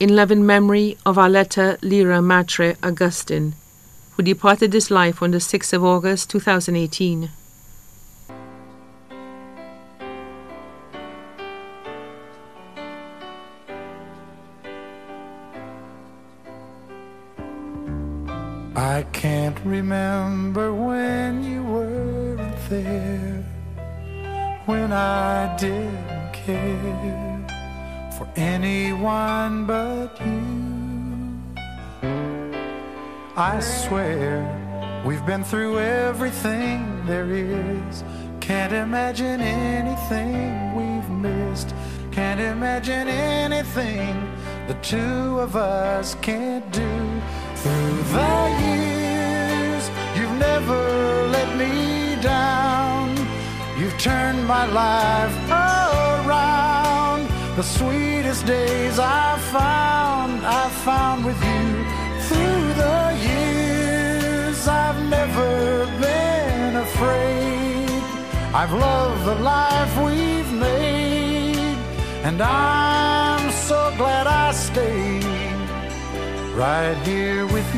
in loving memory of Arletta Lera Mathurin Augustin, who departed this life on the 6th of August 2018. I can't remember when you weren't there, when I didn't care for anyone but you. I swear we've been through everything there is. Can't imagine anything we've missed. Can't imagine anything the two of us can't do through the years. You've never let me down. You've turned my life around. The sweetest days I've found, I've found with you through the years. I've never been afraid. I've loved the life we've made, and I'm so glad I stayed right here with you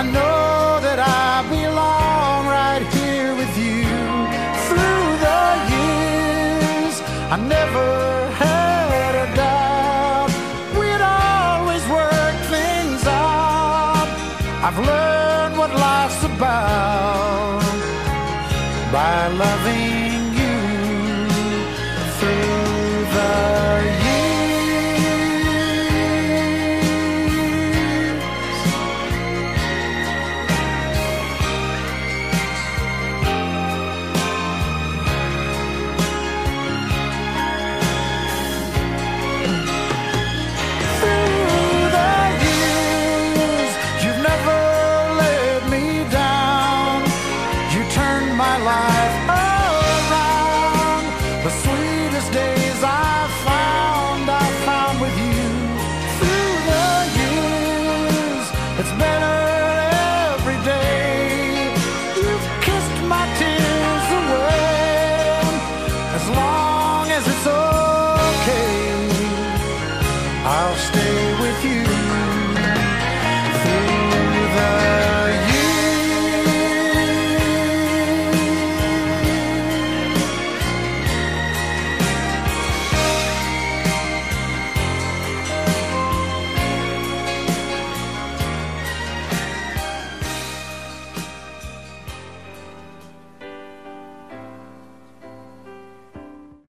I know that I belong right here with you. Through the years, I never had a doubt. We'd always work things out. I've learned what life's about by loving